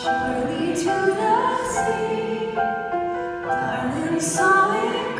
Surely to the sea, darling, saw it.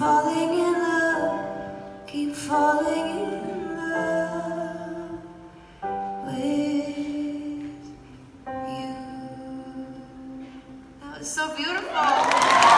falling in love, keep falling in love with you. That was so beautiful.